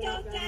go, go.